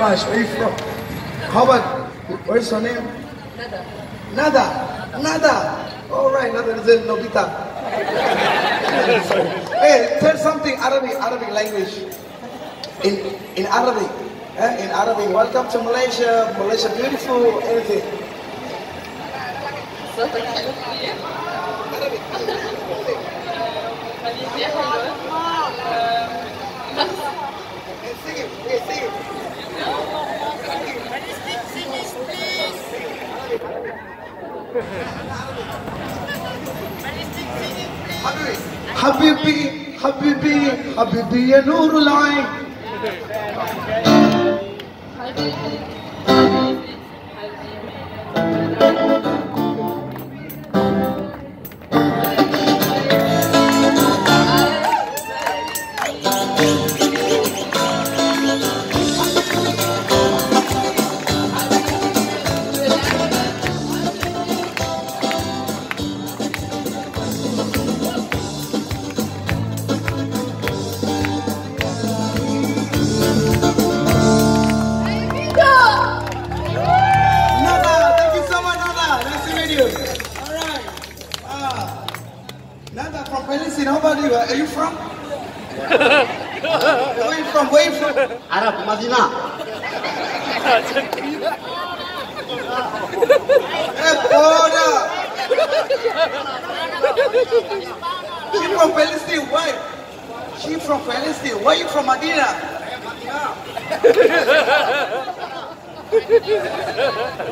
Gosh, where you from? How about, where's your name? Nadha. Nadha. Nadha. All right, Nadha is in Nobita. hey, tell something Arabic, Arabic language. In in Arabic. eh, in Arabic. Welcome to Malaysia. Malaysia beautiful, everything. حبيبي حبيبي حبيبي يا نور العين Nada, see nobody. Where are you from? Where are you from? Where are you from? Arab, Medina. hey. She from Palestine. Why? She from Palestine. Why are you from Medina? Madina.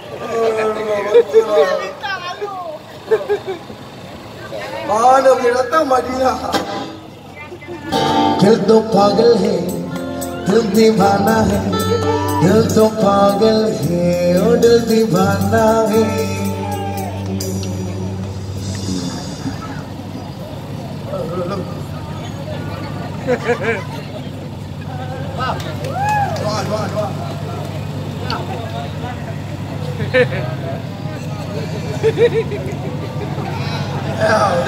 Oh, दिल तो पागल है दिल दीवाना है। दिल तो पागल है ओ दिल दीवाना है। Doa, Yeah,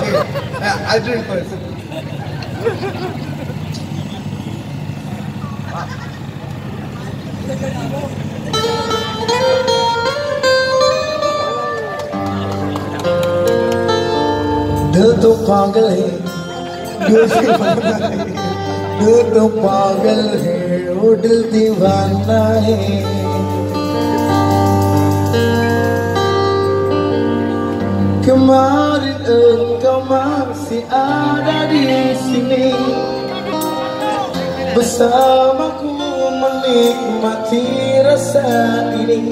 दिल तो पागल है दिल तो पागल है वो दिल दीवाना है Kumar engkau masih ada di sini. Bersamaku menikmati rasa ini.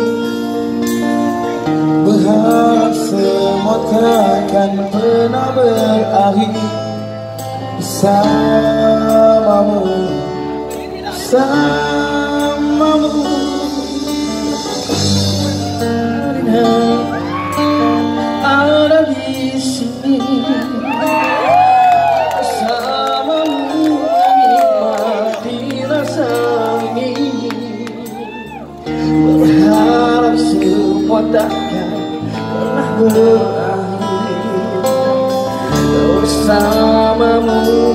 Berharap semua takkan pernah berakhir. Bersamamu Bersamamu ini. Berharap semua takkan pernah berakhir. Bersamamu